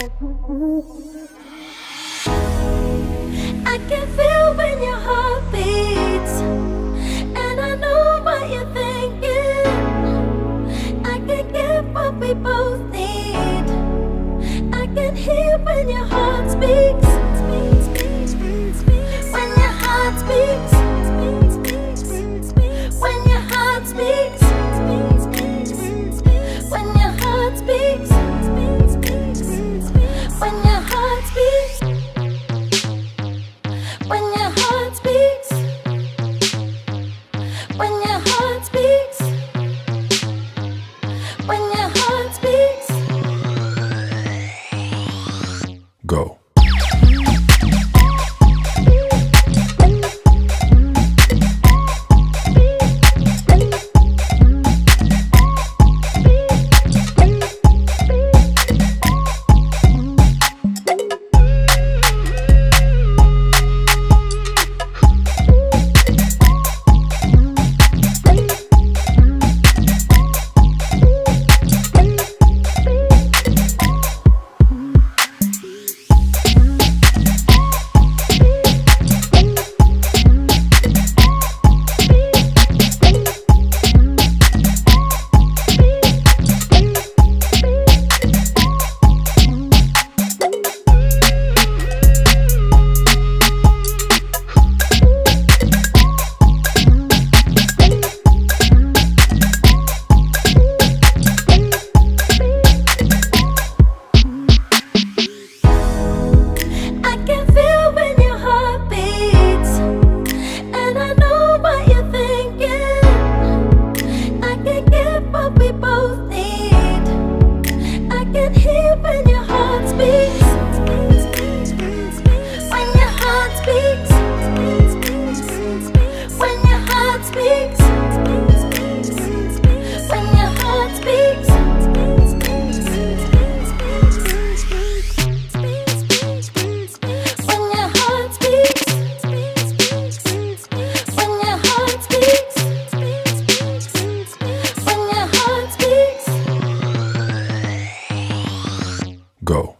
I can feel when your heart beats, and I know what you're thinking. I can get what we both need. I can hear when your heart speaks. go.